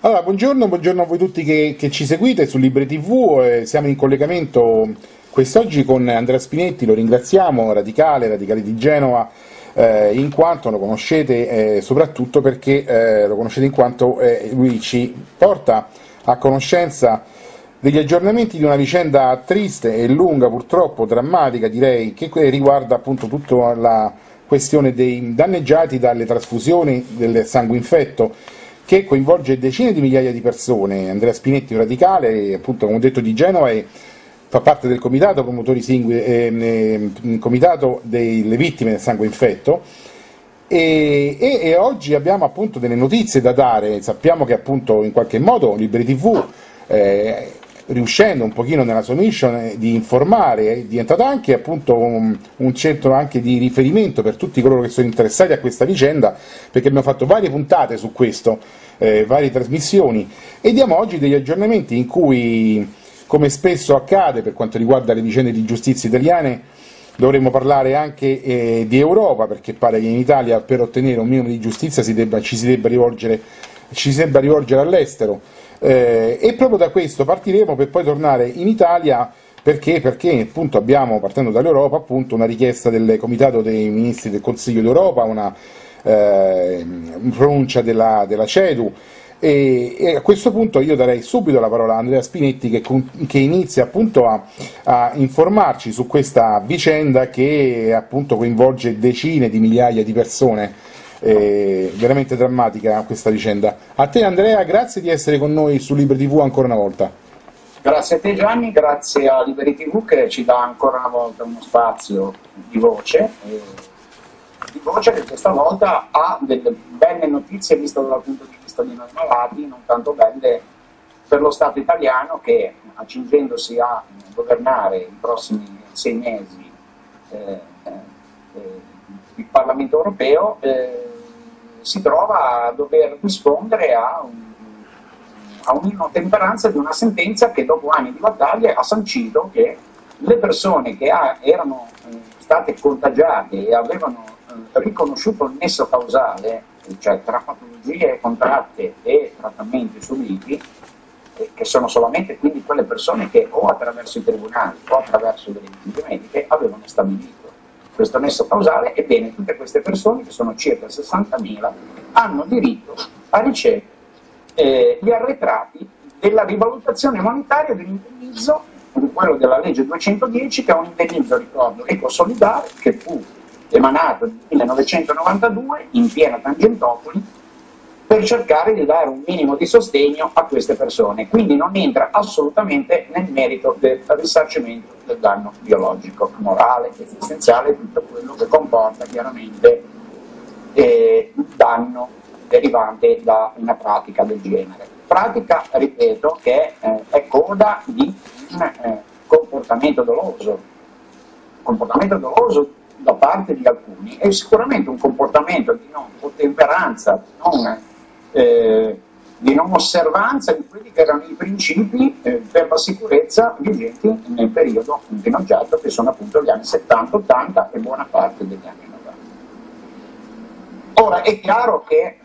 Allora, buongiorno, buongiorno a voi tutti che, che ci seguite su Libre TV, eh, siamo in collegamento quest'oggi con Andrea Spinetti, lo ringraziamo, radicale, radicale di Genova, eh, in quanto lo conoscete eh, soprattutto perché eh, lo conoscete in quanto eh, lui ci porta a conoscenza degli aggiornamenti di una vicenda triste e lunga, purtroppo drammatica direi, che riguarda appunto tutta la questione dei danneggiati dalle trasfusioni del sangue infetto che coinvolge decine di migliaia di persone. Andrea Spinetti, un radicale, appunto, come ho detto, di Genova e fa parte del comitato promotori singui, eh, eh, comitato delle vittime del sangue infetto. E, e, e, oggi abbiamo appunto delle notizie da dare, sappiamo che appunto in qualche modo Libri TV eh, riuscendo un pochino nella sua mission eh, di informare, è diventato anche appunto un, un, centro anche di riferimento per tutti coloro che sono interessati a questa vicenda, perché abbiamo fatto varie puntate su questo, eh, varie trasmissioni, e diamo oggi degli aggiornamenti in cui, come spesso accade per quanto riguarda le vicende di giustizia italiane, dovremmo parlare anche eh, di Europa, perché pare che in Italia per ottenere un minimo di giustizia si debba, ci si debba ci si debba rivolgere all'estero eh, e proprio da questo partiremo per poi tornare in Italia perché? Perché appunto abbiamo, partendo dall'Europa, appunto, una richiesta del Comitato dei Ministri del Consiglio d'Europa, una eh, pronuncia della, della CEDU e, e, a questo punto io darei subito la parola a Andrea Spinetti che, che inizia appunto a, a, informarci su questa vicenda che appunto coinvolge decine di migliaia di persone eh, veramente drammatica questa vicenda. A te Andrea, grazie di essere con noi su Libri TV ancora una volta. Grazie a te Gianni, grazie a Liberi TV che ci dà ancora una volta uno spazio di voce, eh, di voce che questa volta ha delle belle notizie visto dal punto di vista di noi malati, non tanto belle per lo Stato italiano che accingendosi a governare i prossimi sei mesi eh, eh, il Parlamento europeo, eh, si trova a dover rispondere a, un, a un'inottemperanza di una sentenza che dopo anni di battaglie ha sancito che le persone che ha, erano eh, state contagiate e avevano eh, riconosciuto il nesso causale, cioè tra patologie contratte e trattamenti subiti, eh, che sono solamente quindi quelle persone che o attraverso i tribunali o attraverso delle visite mediche avevano stabilito questo nesso causale, ebbene tutte queste persone, che sono circa 60.000, hanno diritto a ricevere eh, gli arretrati della rivalutazione monetaria dell'indennizzo, quello della legge 210, che è un indennizzo, ricordo, ecosolidale, che fu emanato nel 1992 in piena Tangentopoli per cercare di dare un minimo di sostegno a queste persone. Quindi non entra assolutamente nel merito del risarcimento del danno biologico, morale, esistenziale, tutto quello che comporta chiaramente eh, danno derivante da una pratica del genere. Pratica, ripeto, che eh, è coda di eh, comportamento doloso, comportamento doloso da parte di alcuni è sicuramente un comportamento di non ottemperanza, di non eh, di non osservanza di quelli che erano i principi eh, per la sicurezza vigenti nel periodo ingenoggiato che sono appunto gli anni 70, 80 e buona parte degli anni 90. Ora è chiaro che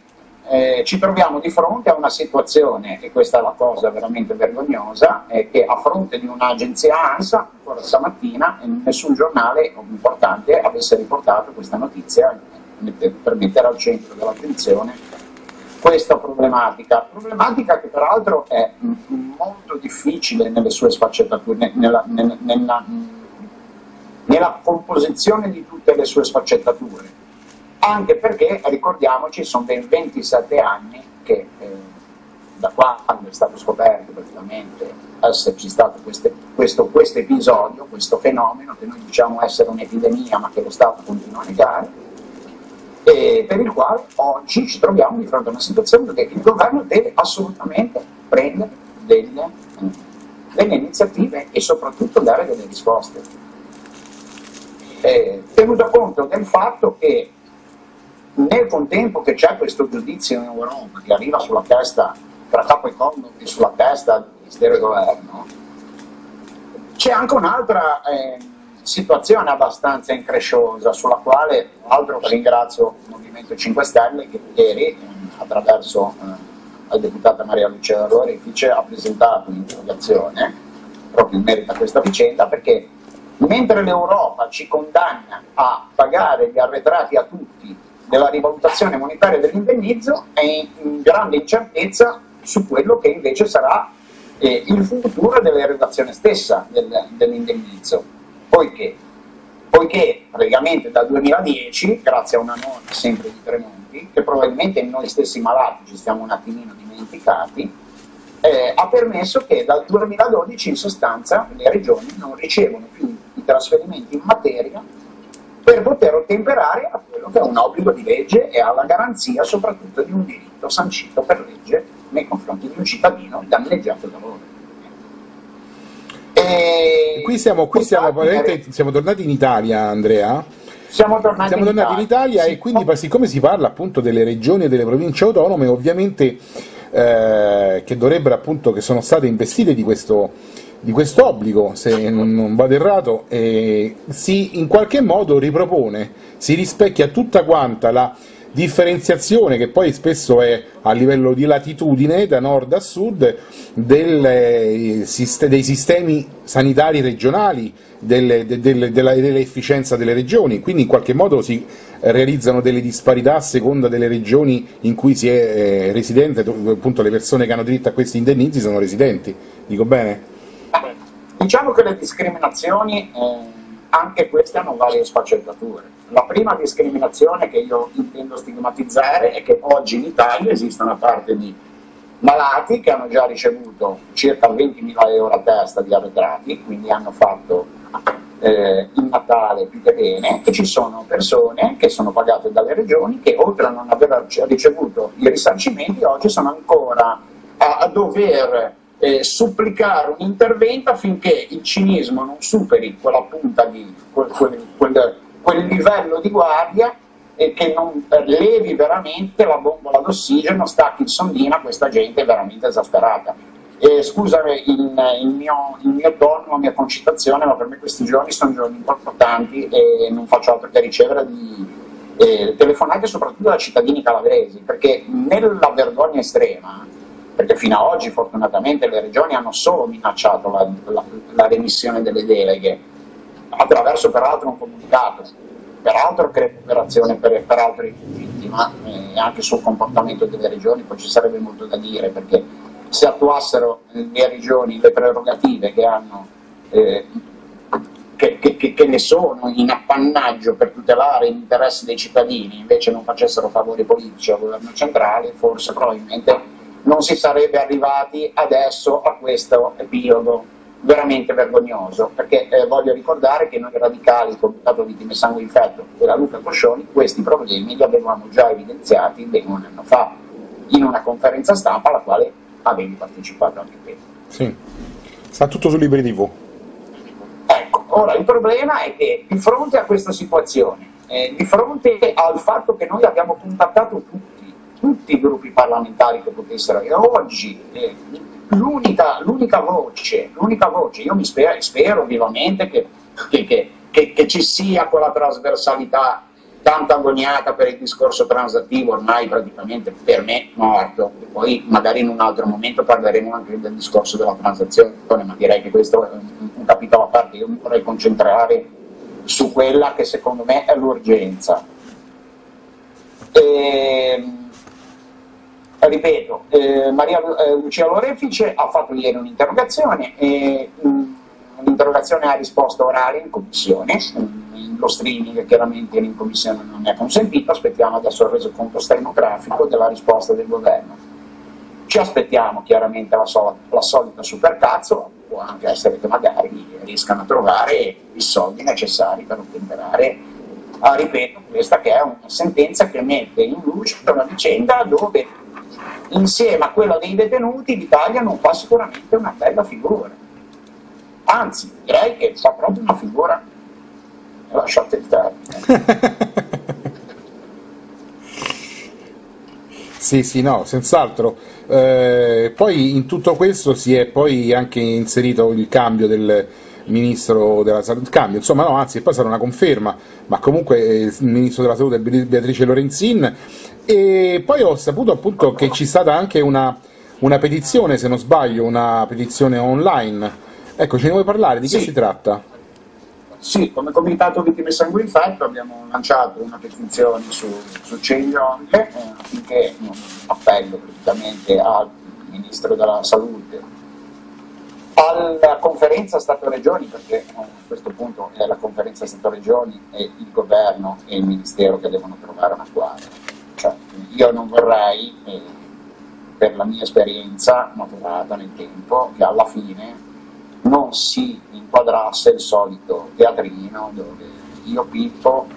eh, ci troviamo di fronte a una situazione, e questa è la cosa veramente vergognosa, eh, che a fronte di un'agenzia ANSA, ancora stamattina, nessun giornale importante avesse riportato questa notizia per mettere al centro dell'attenzione questa problematica, problematica che peraltro è molto difficile nelle sue sfaccettature, nella, nella, nella, composizione di tutte le sue sfaccettature, anche perché, ricordiamoci, sono ben 27 anni che eh, da quando è stato scoperto praticamente esserci stato queste, questo, questo episodio, questo fenomeno che noi diciamo essere un'epidemia ma che lo Stato continua a negare, e per il quale oggi ci troviamo di fronte a una situazione dove il governo deve assolutamente prendere delle, delle iniziative e soprattutto dare delle risposte. Eh, tenuto conto del fatto che nel contempo che c'è questo giudizio in Europa che arriva sulla testa, tra capo e collo e sulla testa del Ministero del Governo, c'è anche un'altra eh, situazione abbastanza incresciosa sulla quale tra l'altro ringrazio il Movimento 5 Stelle che ieri attraverso eh, la deputata Maria Lucia Lorefice ha presentato un'interrogazione proprio in merito a questa vicenda perché mentre l'Europa ci condanna a pagare gli arretrati a tutti della rivalutazione monetaria dell'indennizzo è in grande incertezza su quello che invece sarà eh, il futuro dell'erogazione stessa del, dell'indennizzo, poiché, poiché praticamente dal 2010, grazie a una norma sempre di Tremonti, che probabilmente noi stessi malati ci stiamo un attimino dimenticati, eh, ha permesso che dal 2012 in sostanza le regioni non ricevono più i trasferimenti in materia per poter ottemperare a quello che è un obbligo di legge e alla garanzia soprattutto di un diritto sancito per legge nei confronti di un cittadino danneggiato da loro. E qui siamo, qui siamo, siamo tornati in Italia, Andrea. Siamo tornati, siamo in, tornati Italia. in Italia, e quindi siccome si parla appunto delle regioni e delle province autonome, ovviamente eh, che dovrebbero appunto, che sono state investite di questo, di questo obbligo, se non, non vado errato, eh, si in qualche modo ripropone, si rispecchia tutta quanta la differenziazione che poi spesso è a livello di latitudine da nord a sud del, eh, dei sistemi sanitari regionali, delle, delle, dell'efficienza delle regioni, quindi in qualche modo si realizzano delle disparità a seconda delle regioni in cui si è eh, residente, appunto le persone che hanno diritto a questi indennizi sono residenti, dico bene? Diciamo che le discriminazioni, eh, anche queste hanno varie sfaccettature. La prima discriminazione che io intendo stigmatizzare è che oggi in Italia esiste una parte di malati che hanno già ricevuto circa 20.000 euro a testa di arretrati, quindi hanno fatto eh, il Natale più che bene, e ci sono persone che sono pagate dalle regioni che oltre a non aver ricevuto i risarcimenti oggi sono ancora a, a dover eh, supplicare un intervento affinché il cinismo non superi quella punta di quel, quel, quel, quel livello di guardia e che non levi veramente la bombola d'ossigeno, stacchi il sondino a questa gente veramente esasperata. E scusami il, il, mio, il mio tono, la mia concitazione, ma per me questi giorni sono giorni importanti e non faccio altro che ricevere di, eh, telefonate soprattutto da cittadini calabresi, perché nella vergogna estrema perché fino ad oggi fortunatamente le regioni hanno solo minacciato la, la, la remissione delle deleghe, attraverso peraltro un comunicato, peraltro crea cooperazione per, per altri diritti, ma eh, anche sul comportamento delle regioni poi ci sarebbe molto da dire, perché se attuassero le regioni le prerogative che hanno eh, che, che, che, ne sono in appannaggio per tutelare gli interessi dei cittadini, invece non facessero favori politici al governo centrale, forse probabilmente non si sarebbe arrivati adesso a questo epilogo veramente vergognoso, perché eh, voglio ricordare che noi radicali, Comitato Vittime Sangue Infetto e la Luca Coscioni, questi problemi li avevamo già evidenziati ben un anno fa, in una conferenza stampa alla quale avevi partecipato anche te. Sì, sta tutto su Libri TV. Ecco, ora il problema è che di fronte a questa situazione, eh, di fronte al fatto che noi abbiamo contattato tutti, tutti i gruppi parlamentari che potessero, e oggi eh, l'unica, l'unica, voce, l'unica voce, io mi spero, spero vivamente che, che, che, che, ci sia quella trasversalità tanto agoniata per il discorso transattivo, ormai praticamente per me morto, poi magari in un altro momento parleremo anche del discorso della transazione, ma direi che questo è un, un capitolo a parte, io mi vorrei concentrare su quella che secondo me è l'urgenza. E, ehm, ripeto, eh, Maria eh, Lucia Lorefice ha fatto ieri un'interrogazione e mh, l'interrogazione ha risposto orale in commissione, lo streaming chiaramente in commissione non è consentito, aspettiamo adesso il resoconto stenografico della risposta del governo. Ci aspettiamo chiaramente la, so la solita supercazzo, può anche essere che magari riescano a trovare i soldi necessari per ottemperare a, ripeto, questa che è una sentenza che mette in luce una vicenda dove insieme a quella dei detenuti l'Italia non fa sicuramente una bella figura. Anzi, direi che fa proprio una figura, lasciate il termine. sì, sì, no, senz'altro. Eh, poi in tutto questo si è poi anche inserito il cambio del ministro della salute, cambio, insomma no, anzi poi sarà una conferma, ma comunque eh, il ministro della salute Beatrice Lorenzin E poi ho saputo appunto che ci è stata anche una, una petizione, se non sbaglio, una petizione online. Ecco, ce ne vuoi parlare? Di sì. che si tratta? Sì, come Comitato Vittime Sangue Infetto abbiamo lanciato una petizione su, su Change eh, affinché un appello praticamente al Ministro della Salute, alla conferenza Stato-Regioni, perché a questo punto è la conferenza Stato-Regioni e il governo e il Ministero che devono trovare una quadra. Cioè, io non vorrei, eh, per la mia esperienza maturata nel tempo, che alla fine non si inquadrasse il solito teatrino dove io Pippo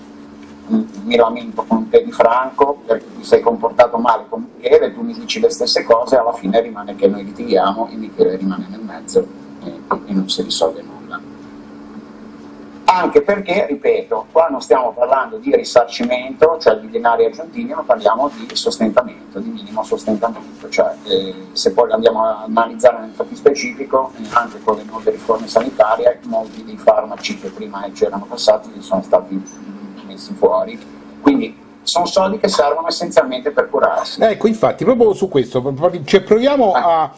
mi lamento con te di Franco perché ti sei comportato male con Michele, tu mi dici le stesse cose, alla fine rimane che noi litighiamo e Michele rimane nel mezzo e, e non si risolve nulla. Anche perché, ripeto, qua non stiamo parlando di risarcimento, cioè di denari aggiuntivi, ma parliamo di sostentamento, di minimo sostentamento, cioè eh, se poi andiamo a analizzare nel fatto specifico, eh, anche con le nuove riforme sanitarie, molti dei farmaci che prima c'erano passati sono stati messi fuori, quindi sono soldi che servono essenzialmente per curarsi. Ecco, infatti, proprio su questo, cioè proviamo a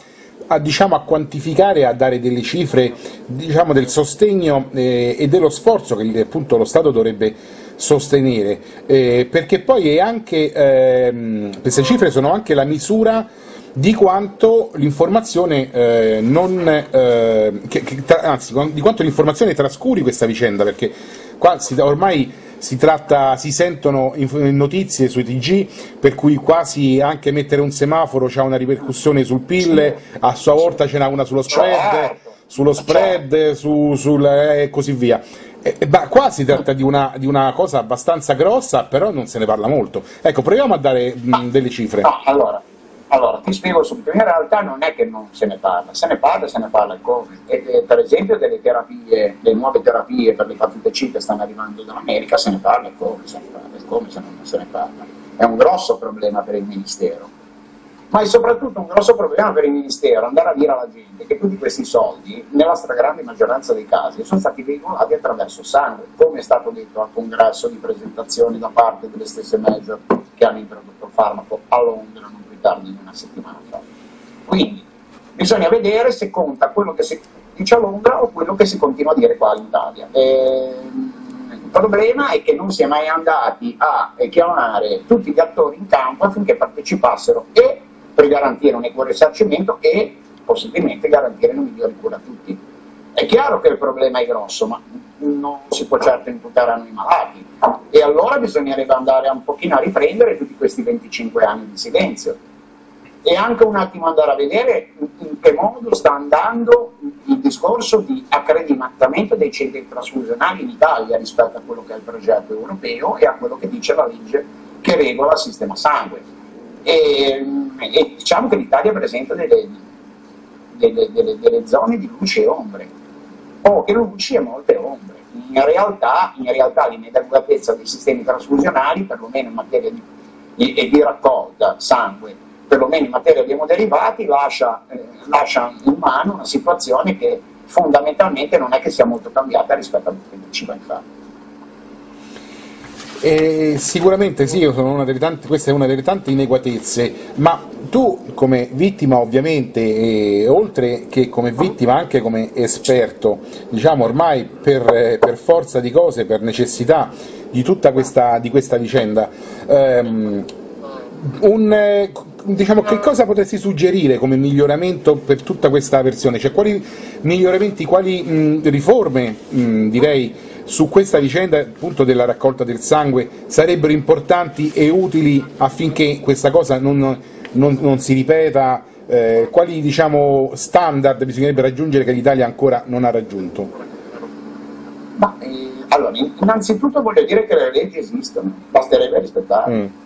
a, diciamo, a quantificare, a dare delle cifre diciamo, del sostegno eh, e dello sforzo che appunto, lo Stato dovrebbe sostenere, eh, perché poi è anche, ehm, queste cifre sono anche la misura di quanto l'informazione eh, non, eh, che, che, anzi, di quanto l'informazione trascuri questa vicenda, perché qua si, ormai si, tratta, si sentono notizie sui TG per cui quasi anche mettere un semaforo ha una ripercussione sul PIL, a sua volta ce n'ha una sullo spread, certo. sullo spread su, sul, eh, e così via. Eh, ma qua si tratta di una, di una, cosa abbastanza grossa, però non se ne parla molto. Ecco, proviamo a dare mh, delle cifre. Allora, allora, ti spiego subito, in realtà non è che non se ne parla, se ne parla se ne parla come. E, e, per esempio delle terapie, le nuove terapie per l'epatite C che stanno arrivando dall'America, se ne parla e come se ne parla, come se non se ne parla. È un grosso problema per il Ministero. Ma è soprattutto un grosso problema per il Ministero andare a dire alla gente che tutti questi soldi, nella stragrande maggioranza dei casi, sono stati veicolati attraverso sangue, come è stato detto al congresso di presentazione da parte delle stesse major che hanno introdotto il farmaco a Londra tardi di una settimana fa. Quindi bisogna vedere se conta quello che si dice a Londra o quello che si continua a dire qua in Italia. E, il problema è che non si è mai andati a chiamare tutti gli attori in campo affinché partecipassero e per garantire un equo risarcimento e possibilmente garantire una migliore cura a tutti. È chiaro che il problema è grosso, ma non si può certo imputare a noi malati. E allora bisognerebbe andare un pochino a riprendere tutti questi 25 anni di silenzio e anche un attimo andare a vedere in che modo sta andando il discorso di accreditamento dei centri trasfusionali in Italia rispetto a quello che è il progetto europeo e a quello che dice la legge che regola il sistema sangue. E, e diciamo che l'Italia presenta delle, delle, delle, delle zone di luce e ombre, poche luci e molte ombre. In realtà, in realtà l'inadeguatezza dei sistemi trasfusionali, perlomeno in materia di, di, di raccolta sangue perlomeno in materia di emoderivati, lascia, eh, lascia in mano una situazione che fondamentalmente non è che sia molto cambiata rispetto a 25 anni fa. Eh, sicuramente sì, tante, questa è una delle tante ineguatezze, ma tu come vittima ovviamente, e oltre che come vittima anche come esperto, diciamo ormai per, per forza di cose, per necessità di tutta questa, di questa vicenda, ehm, un, diciamo, che cosa potresti suggerire come miglioramento per tutta questa versione? Cioè, quali miglioramenti, quali mh, riforme mh, direi su questa vicenda appunto della raccolta del sangue sarebbero importanti e utili affinché questa cosa non, non, non si ripeta? Eh, quali diciamo, standard bisognerebbe raggiungere che l'Italia ancora non ha raggiunto? Ma, eh, allora, innanzitutto voglio dire che le leggi esistono, basterebbe rispettarle. Mm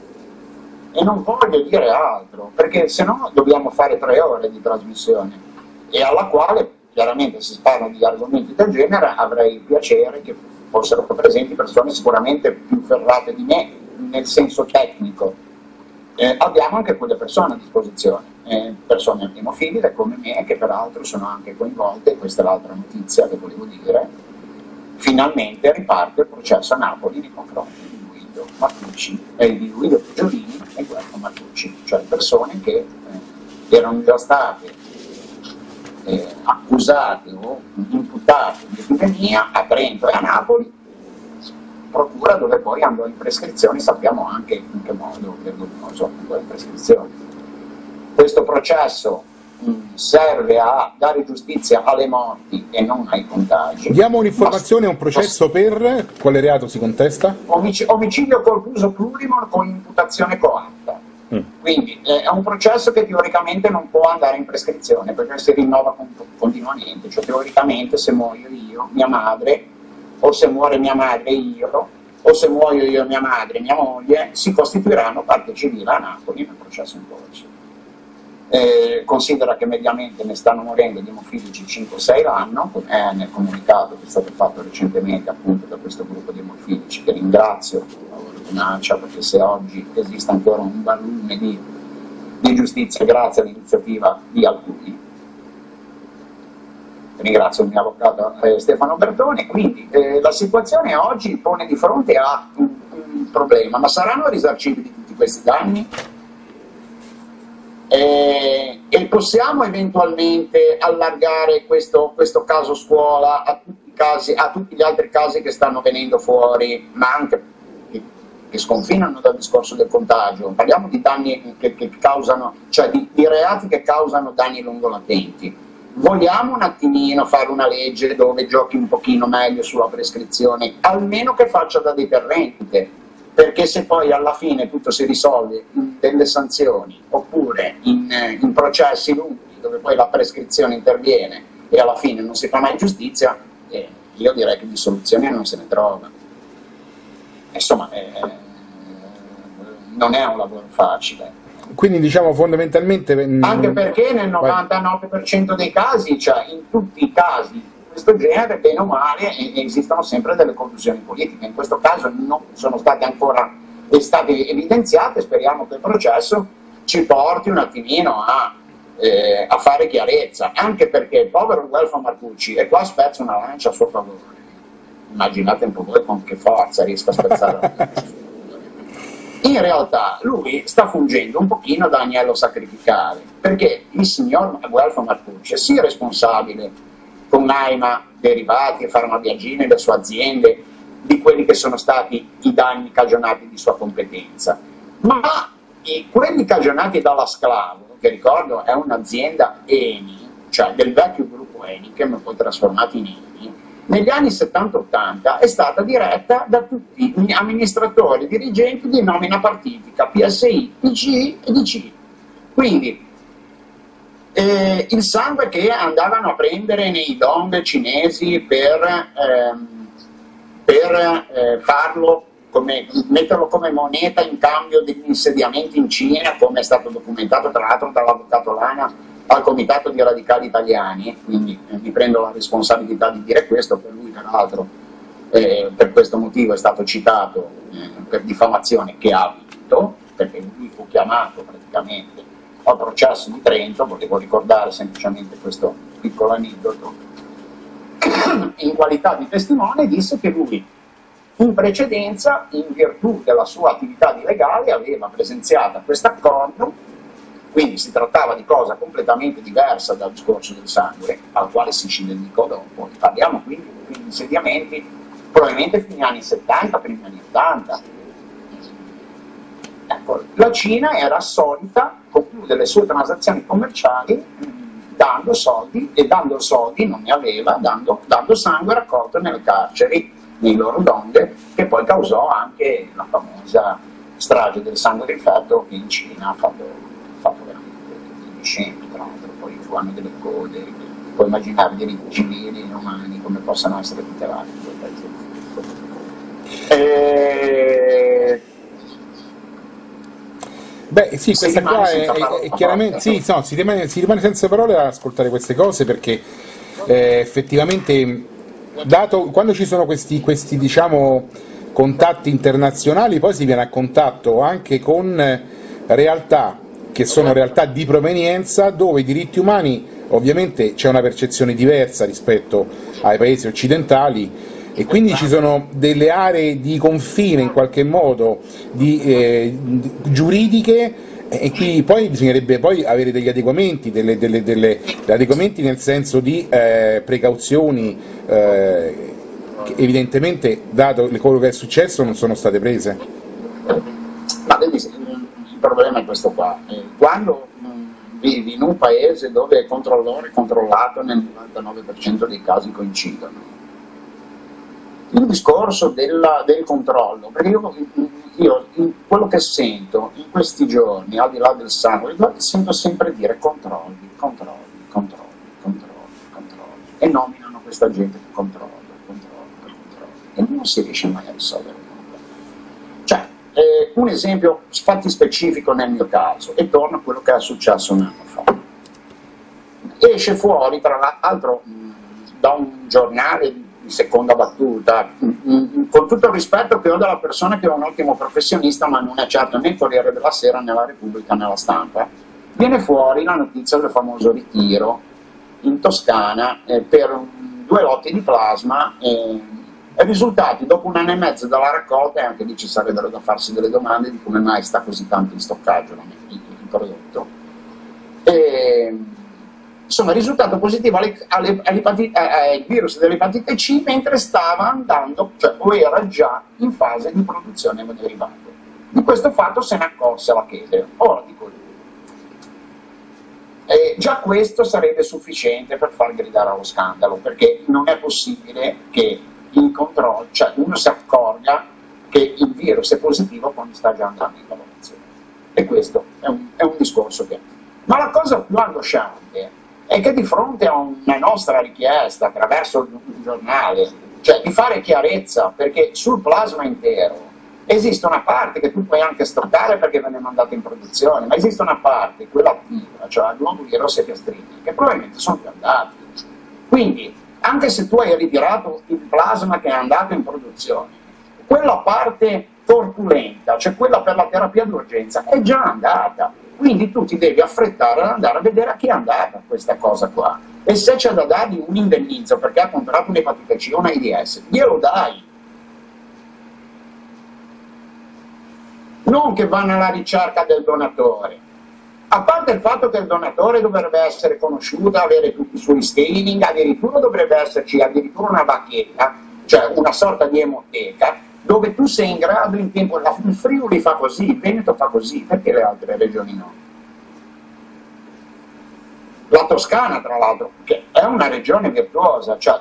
e non voglio dire altro, perché se no dobbiamo fare tre ore di trasmissione e alla quale chiaramente si parla di argomenti del genere avrei piacere che fossero presenti persone sicuramente più ferrate di me nel senso tecnico. Eh, abbiamo anche quelle persone a disposizione, eh, persone emofile come me che peraltro sono anche coinvolte, questa è l'altra notizia che volevo dire, finalmente riparte il processo a Napoli nei confronti Guido Martucci, eh, di Guido Poggiolini e Guerno Martucci, cioè persone che eh, erano già state eh, accusate o imputate di epidemia a Trento e a Napoli, procura dove poi andò in prescrizione, sappiamo anche in che modo vergognoso andò in prescrizione. Questo processo serve a dare giustizia alle morti e non ai contagi. Diamo un'informazione, un processo per quale reato si contesta? Omic- omicidio colposo plurimo con imputazione coatta. Mm. Quindi eh, è un processo che teoricamente non può andare in prescrizione perché si rinnova continuamente, cioè teoricamente se muoio io, mia madre, o se muore mia madre io, o se muoio io, mia madre e mia moglie, si costituiranno parte civile a Napoli nel processo in corso. Eh, considera che mediamente ne stanno morendo di emofilici 5-6 l'anno, come è nel comunicato che è stato fatto recentemente appunto da questo gruppo di emofilici, che ringrazio tenacia, perché se oggi esiste ancora un barlume di, di giustizia grazie all'iniziativa di alcuni, ringrazio il mio avvocato eh, Stefano Bertone, quindi eh, la situazione oggi pone di fronte a un, un problema, ma saranno risarcibili tutti questi danni? Eh, e possiamo eventualmente allargare questo, questo caso scuola a tutti, casi, a tutti, gli altri casi che stanno venendo fuori, ma anche che, che sconfinano dal discorso del contagio. Parliamo di danni che, che causano, cioè di, di reati che causano danni lungolatenti. Vogliamo un attimino fare una legge dove giochi un pochino meglio sulla prescrizione, almeno che faccia da deterrente perché se poi alla fine tutto si risolve in delle sanzioni oppure in, in, processi lunghi dove poi la prescrizione interviene e alla fine non si fa mai giustizia, eh, io direi che di soluzioni non se ne trova. Insomma, eh, non è un lavoro facile. Quindi diciamo fondamentalmente... Anche perché nel 99% dei casi, cioè in tutti i casi questo genere, bene o male, esistono sempre delle conclusioni politiche. In questo caso non sono state ancora state evidenziate, speriamo che il processo ci porti un attimino a, eh, a fare chiarezza, anche perché il povero Guelfo Marcucci, e qua spezza una lancia a suo favore, immaginate un po' voi con che forza riesca a spezzare la lancia in realtà lui sta fungendo un pochino da agnello sacrificale, perché il signor Guelfo Marcucci è sì responsabile con Naima, derivati, farmaviagine, le sue aziende, di quelli che sono stati i danni cagionati di sua competenza. Ma i, quelli cagionati dalla Sclavo, che ricordo è un'azienda Eni, cioè del vecchio gruppo Eni, che poi trasformato in Eni, negli anni 70-80 è stata diretta da tutti gli amministratori dirigenti di nomina partitica, PSI, PCI e DCI. Quindi eh, il sangue che andavano a prendere nei dong cinesi per, ehm, per eh, farlo come, metterlo come moneta in cambio degli insediamenti in Cina, come è stato documentato tra l'altro dall'avvocato Lana al Comitato di Radicali Italiani, quindi eh, mi prendo la responsabilità di dire questo, per lui peraltro eh, per questo motivo è stato citato eh, per diffamazione che ha vinto, perché lui fu chiamato praticamente al processo di Trento, volevo ricordare semplicemente questo piccolo aneddoto, in qualità di testimone disse che lui in precedenza, in virtù della sua attività di legale, aveva presenziato questo accordo, quindi si trattava di cosa completamente diversa dal discorso del sangue, al quale si ci dedicò dopo. Parliamo quindi di insediamenti probabilmente fino agli anni 70, primi anni 80, Ecco, la Cina era solita concludere le sue transazioni commerciali dando soldi e dando soldi non ne aveva, dando, dando sangue raccolto nelle carceri, nei loro donde, che poi causò anche la famosa strage del sangue feto che in Cina ha fatto, fatto veramente degli scempi, tra l'altro, poi fu hanno delle code, puoi immaginare dei civili, umani, come possano essere tutelati in quel paese. E Beh, sì, questa qua è, è, chiaramente. Sì, no, si, rimane, si, rimane, senza parole ad ascoltare queste cose perché eh, effettivamente, dato, quando ci sono questi, questi diciamo, contatti internazionali, poi si viene a contatto anche con realtà che sono realtà di provenienza dove i diritti umani ovviamente c'è una percezione diversa rispetto ai paesi occidentali E quindi ci sono delle aree di confine in qualche modo di, eh, giuridiche e qui poi bisognerebbe poi avere degli adeguamenti, delle, delle, delle adeguamenti nel senso di eh, precauzioni eh, che evidentemente, dato quello che è successo, non sono state prese. Ma vedi, il problema è questo qua. Eh, quando vivi in un paese dove il controllore è controllato nel 99% dei casi coincidono, il discorso della, del controllo, perché io, io quello che sento in questi giorni, al di là del sangue, sento sempre dire controlli, controlli, controlli, controlli, controlli, e nominano questa gente che controlla, controlli, controlli, e non si riesce mai a risolvere nulla. Cioè, eh, un esempio fatti specifico nel mio caso, e torno a quello che è successo un anno fa. Esce fuori, tra l'altro, da un giornale seconda battuta, mm, mm, con tutto il rispetto che ho della persona che è un ottimo professionista, ma non è certo né Corriere della Sera né la Repubblica né la stampa, viene fuori la notizia del famoso ritiro in Toscana eh, per due lotti di plasma e risultati dopo un anno e mezzo dalla raccolta, e anche lì ci sarebbero da farsi delle domande di come mai sta così tanto in stoccaggio il prodotto. E, insomma, risultato positivo al virus dell'epatite C mentre stava andando, cioè, o era già in fase di produzione derivato. Di questo fatto se ne accorse la Chele. Ora dico lui. E già questo sarebbe sufficiente per far gridare allo scandalo, perché non è possibile che in controllo, cioè uno si accorga che il virus è positivo quando sta già andando in lavorazione. E questo è un, è un discorso che... Ma la cosa più angosciante è che di fronte a una nostra richiesta attraverso il giornale, cioè di fare chiarezza, perché sul plasma intero esiste una parte che tu puoi anche stoccare perché viene mandata in produzione, ma esiste una parte, quella attiva, cioè globuli rossi e piastrini, che probabilmente sono più andati. Quindi, anche se tu hai ritirato il plasma che è andato in produzione, quella parte corpulenta, cioè quella per la terapia d'urgenza, è già andata quindi tu ti devi affrettare ad andare a vedere a chi è andata questa cosa qua. E se c'è da dargli un indennizzo perché ha contratto un'epatite C o un AIDS, glielo dai. Non che vanno alla ricerca del donatore. A parte il fatto che il donatore dovrebbe essere conosciuto, avere tutti i suoi screening, addirittura dovrebbe esserci addirittura una bacchetta, cioè una sorta di emoteca, dove tu sei in grado in tempo, il Friuli fa così, il Veneto fa così, perché le altre regioni no? La Toscana, tra l'altro, che è una regione virtuosa, cioè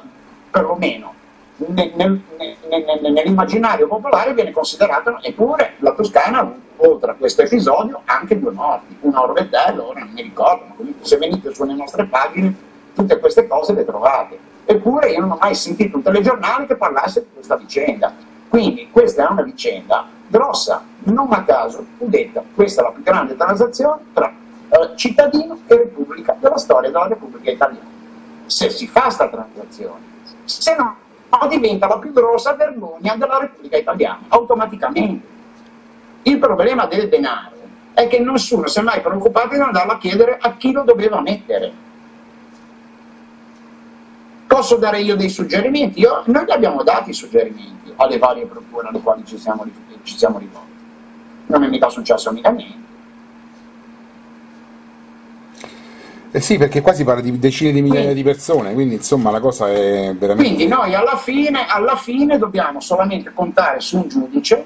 perlomeno nel, nel, nel, nell'immaginario popolare viene considerata, eppure la Toscana, oltre a questo episodio, anche due morti, un a Orbetello, ora non mi ricordo, ma comunque se venite sulle nostre pagine tutte queste cose le trovate. Eppure io non ho mai sentito un telegiornale che parlasse di questa vicenda quindi questa è una vicenda grossa, non a caso fu detta questa è la più grande transazione tra eh, cittadino e Repubblica della storia della Repubblica Italiana. Se si fa questa transazione, se no diventa la più grossa vergogna della Repubblica Italiana, automaticamente. Il problema del denaro è che nessuno si è mai preoccupato di andarlo a chiedere a chi lo doveva mettere Posso dare io dei suggerimenti? Io, noi gli abbiamo dati i suggerimenti alle varie procure alle quali ci siamo, ci siamo rivolti. Non è mica successo mica niente. Eh sì, perché qua si parla di decine di migliaia quindi, di persone, quindi insomma la cosa è veramente... Quindi noi alla fine, alla fine dobbiamo solamente contare su un giudice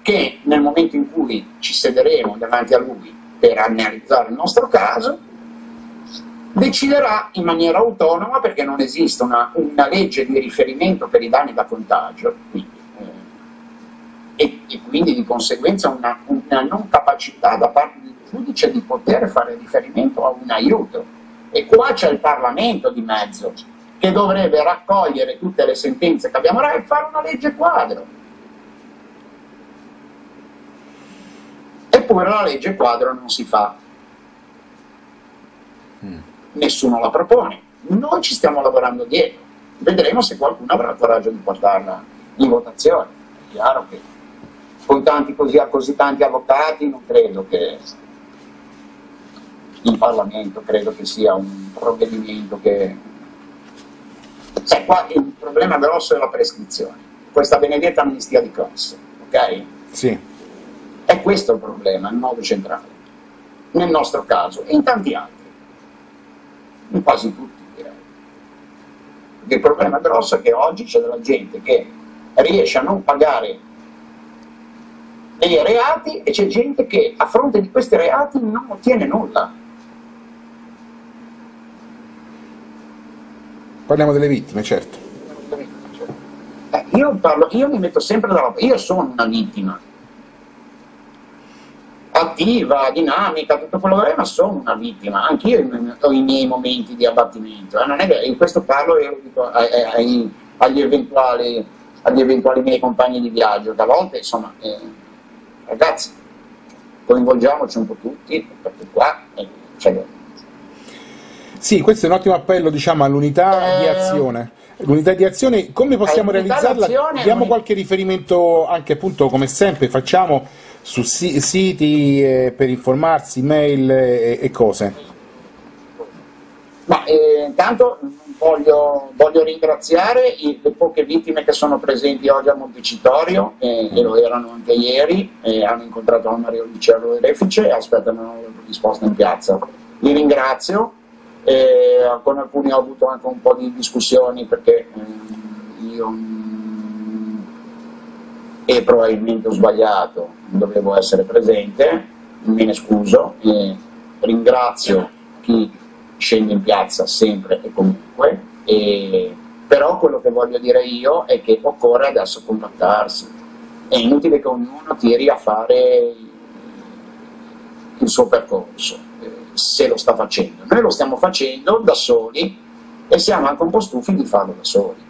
che nel momento in cui ci sederemo davanti a lui per analizzare il nostro caso, deciderà in maniera autonoma perché non esiste una, una legge di riferimento per i danni da contagio quindi, eh, e, e, quindi di conseguenza una, una, non capacità da parte del giudice di poter fare riferimento a un aiuto. E qua c'è il Parlamento di mezzo che dovrebbe raccogliere tutte le sentenze che abbiamo e fare una legge quadro. Eppure la legge quadro non si fa. Mm nessuno la propone. Noi ci stiamo lavorando dietro, vedremo se qualcuno avrà il coraggio di portarla in votazione. È chiaro che con tanti così, così tanti avvocati non credo che in Parlamento credo che sia un provvedimento che... Me qua il problema grosso è la prescrizione, questa benedetta amnistia di classe, ok? Sì. È questo il problema, il nodo centrale, nel nostro caso e in tanti altri, quasi tutti direi. Il problema grosso è che oggi c'è della gente che riesce a non pagare dei reati e c'è gente che a fronte di questi reati non ottiene nulla. Parliamo delle vittime, certo. Eh, io, parlo, io mi metto sempre dalla io sono una vittima attiva, dinamica, tutto quello che è, ma sono una vittima, anch'io ho i miei momenti di abbattimento, eh, in questo parlo io dico ai, ai, agli, eventuali, agli, eventuali, miei compagni di viaggio, che a volte insomma, eh, ragazzi, coinvolgiamoci un po' tutti, perché qua eh, c'è sì, questo è un ottimo appello diciamo, all'unità eh... di azione. L'unità di azione, come possiamo realizzarla? Diamo qualche riferimento anche appunto come sempre facciamo su siti eh, per informarsi, mail e, e cose. Ma eh, intanto voglio, voglio ringraziare i, le poche vittime che sono presenti oggi a Montecitorio eh, e lo erano anche ieri, hanno incontrato la Maria Luciano Refice e aspettano risposta in piazza. Li ringrazio e con alcuni ho avuto anche un po' di discussioni perché eh, io mm, e probabilmente ho sbagliato, dovevo essere presente, me ne scuso, ringrazio chi scende in piazza sempre e comunque, e, però quello che voglio dire io è che occorre adesso contattarsi, è inutile che ognuno tiri a fare il suo percorso se lo sta facendo. Noi lo stiamo facendo da soli e siamo anche un po' stufi di farlo da soli.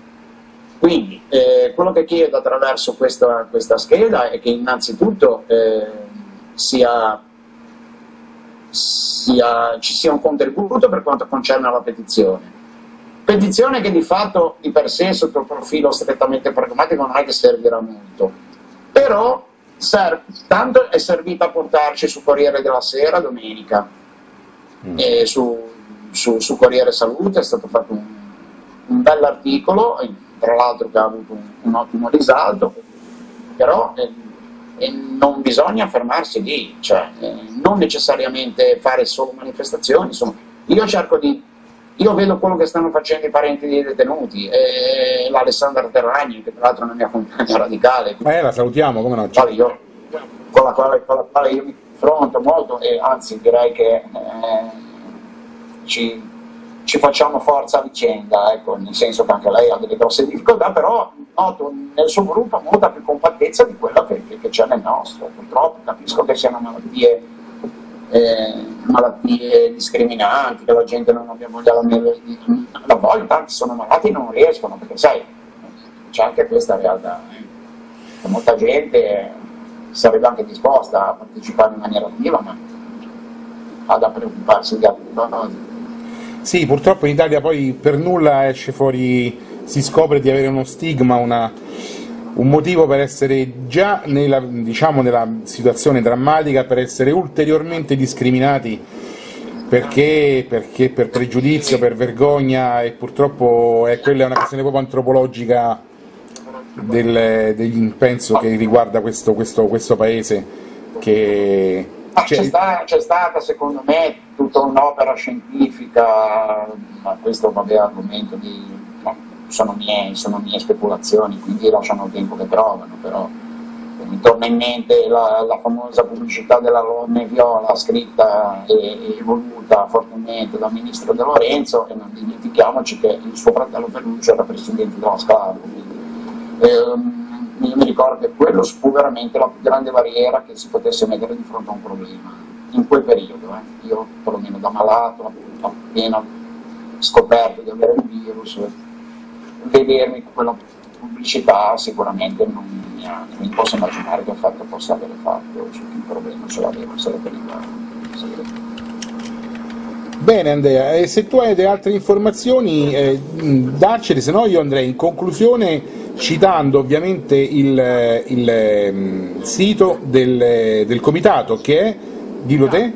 Quindi eh, quello che chiedo attraverso questa, questa, scheda è che innanzitutto eh, sia, sia, ci sia un contributo per quanto concerne la petizione. Petizione che di fatto di per sé sotto il profilo strettamente pragmatico non è che servirà molto, però serve, tanto è servita a portarci su Corriere della Sera domenica, Mm. E su, su, su, Corriere Salute è stato fatto un, un bell'articolo, tra l'altro che ha avuto un, un ottimo risalto, però eh, eh, non bisogna fermarsi lì, cioè, eh, non necessariamente fare solo manifestazioni, insomma, io cerco di io vedo quello che stanno facendo i parenti dei detenuti, e l'Alessandra Terragni, che tra l'altro è una mia compagna radicale. Eh, la salutiamo, come no? Io, con, la quale, con la quale io mi confronto molto e anzi direi che eh, ci, ci, facciamo forza a vicenda, ecco, nel senso che anche lei ha delle grosse difficoltà, però noto nel suo gruppo molta più compattezza di quella che, che, che c'è nel nostro. Purtroppo capisco che siano malattie, eh, malattie discriminanti, che la gente non abbia voglia la voglia, tanti sono malati e non riescono, perché sai, c'è anche questa realtà. Eh. Molta gente sarebbe anche disposta a partecipare in maniera attiva, ma ha da preoccuparsi di altre cose. Sì, purtroppo in Italia poi per nulla esce fuori, si scopre di avere uno stigma, una, un motivo per essere già nella, diciamo, nella situazione drammatica, per essere ulteriormente discriminati perché, perché per pregiudizio, per vergogna e purtroppo è, quella una questione proprio antropologica del, degli, penso che riguarda questo, questo, questo paese che c'è, sta, c'è, stata secondo me tutta un'opera scientifica ma questo vabbè argomento di no, sono, mie, sono, mie, speculazioni quindi lasciano il tempo che trovano però mi torna in mente la, la famosa pubblicità della Lone Viola scritta e, e, voluta fortemente dal ministro De Lorenzo e non dimentichiamoci che il suo fratello Ferruccio era presidente della Scala ehm, io mi ricordo che quello fu veramente la più grande barriera che si potesse mettere di fronte a un problema in quel periodo. Eh. Io, perlomeno da malato, appena scoperto di avere il virus, vedermi quella pubblicità sicuramente non mi, ha, mi posso immaginare che effetto possa avere fatto su chi il problema ce l'aveva, se l'aveva. Bene Andrea, e se tu hai delle altre informazioni eh, darcele, se no io andrei in conclusione citando ovviamente il, il um, sito del, del, comitato che è, dillo te?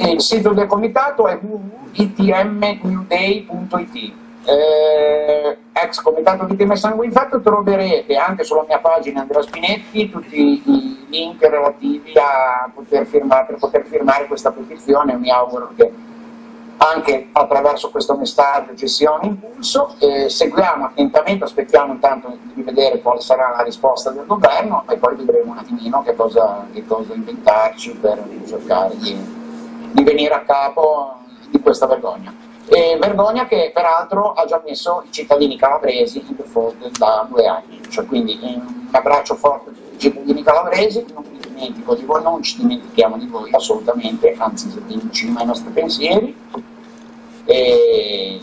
Il sito del comitato è www.itmnewday.it eh, ex Comitato Vittime Sangue Infetto, troverete anche sulla mia pagina Andrea Spinetti tutti i link relativi a poter firmare, per poter firmare questa petizione. Mi auguro che anche attraverso questo messaggio ci sia un impulso. Seguiamo attentamente, aspettiamo intanto di vedere quale sarà la risposta del governo e poi vedremo un attimino che cosa, che cosa inventarci per cercare di, di venire a capo di questa vergogna. E vergogna che peraltro ha già messo i cittadini calabresi in default da due anni. Cioè, quindi un abbraccio forte ai cittadini calabresi, non mi dimentico di voi, non ci dimentichiamo di voi assolutamente, anzi cima ai nostri pensieri. E,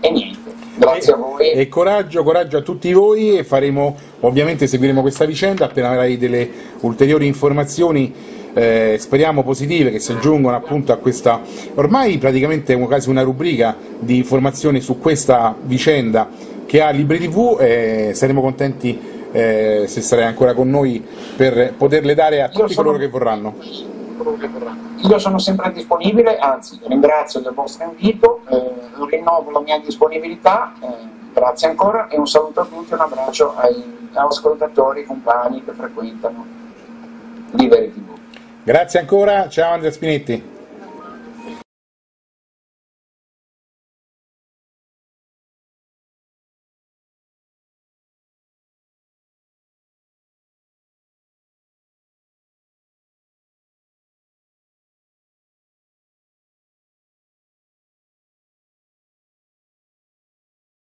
e niente, grazie e, a voi. E coraggio, coraggio a tutti voi e faremo, ovviamente seguiremo questa vicenda appena avrai delle ulteriori informazioni eh, speriamo positive che si aggiungono appunto a questa ormai praticamente quasi una rubrica di informazioni su questa vicenda che ha Libri TV e saremo contenti eh, se sarai ancora con noi per poterle dare a tutti sono... coloro che vorranno. Io sono sempre disponibile, anzi ringrazio del vostro invito, eh, rinnovo la mia disponibilità, eh, grazie ancora e un saluto a tutti, un abbraccio ai, ai ascoltatori, compagni che frequentano Liberi TV. Grazie ancora, ciao Andrea Spinetti.